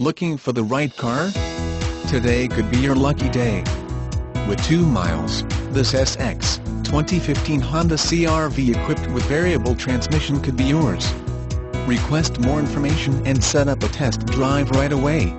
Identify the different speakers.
Speaker 1: Looking for the right car? Today could be your lucky day. With 2 miles, this SX 2015 Honda CRV equipped with variable transmission could be yours. Request more information and set up a test drive right away.